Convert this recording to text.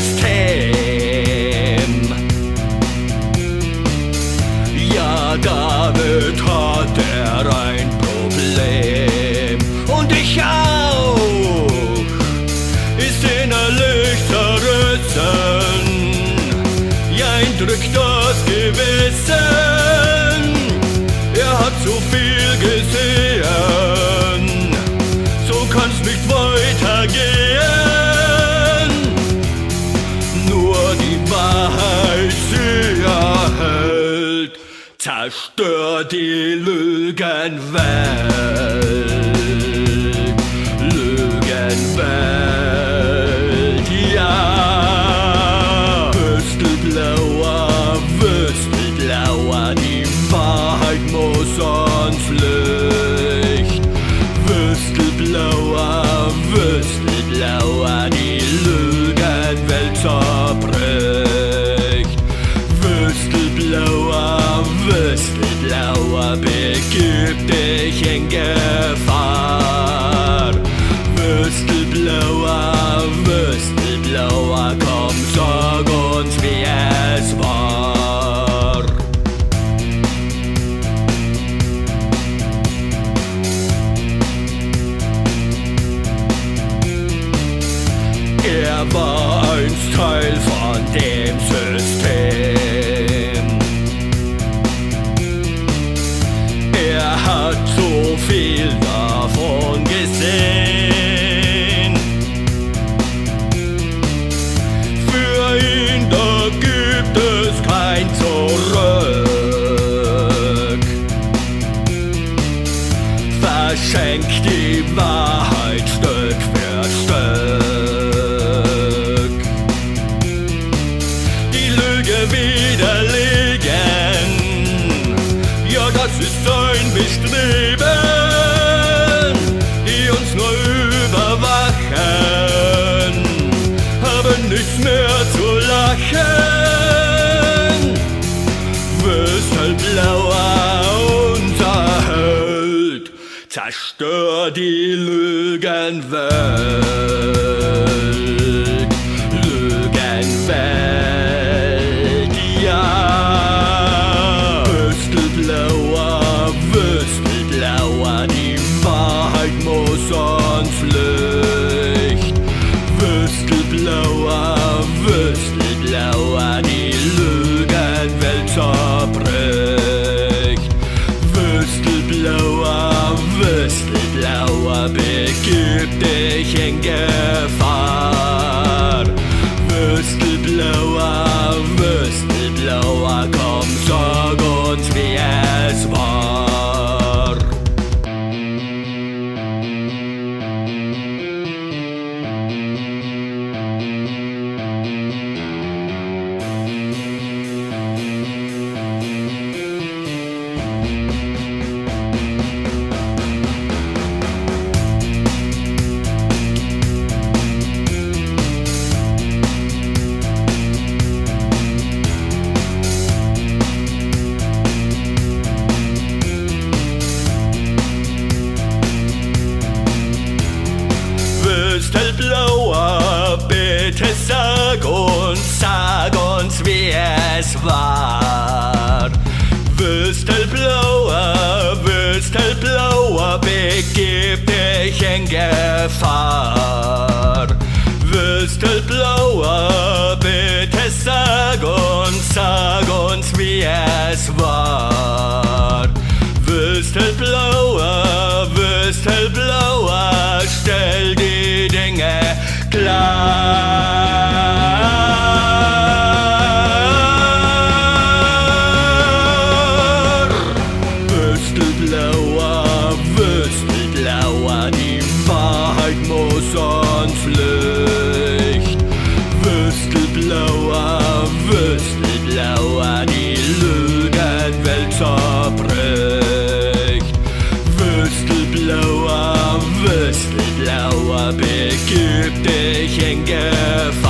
Drecksystem. Ja, damit hat er ein Problem. Und ich auch. Ist innerlich zerrissen. Ja, ihn drückt das Gewissen. Er hat zu viel gesehen. So kann's nicht weitergehen. Zerstört die Lügenwelt. Dich in Gefahr. Wüstelblauer, Wüstelblauer, komm, sag uns, wie es war. Er war einst Teil Lüge widerlegen, ja, das ist sein Bestreben, die uns nur überwachen, haben nichts mehr zu lachen. Wüstelblauer Unterhalt, zerstör die Lügenwelt. Begib dich in Gefahr. Wüstelblauer, bitte sag uns, sag uns, wie es war. Wüstelblauer, Wüstelblauer, begib dich in Gefahr. Wüstelblauer, bitte sag uns, sag uns, wie es war. Wüstelblauer, Wüstelblauer, begib dich in Gefahr.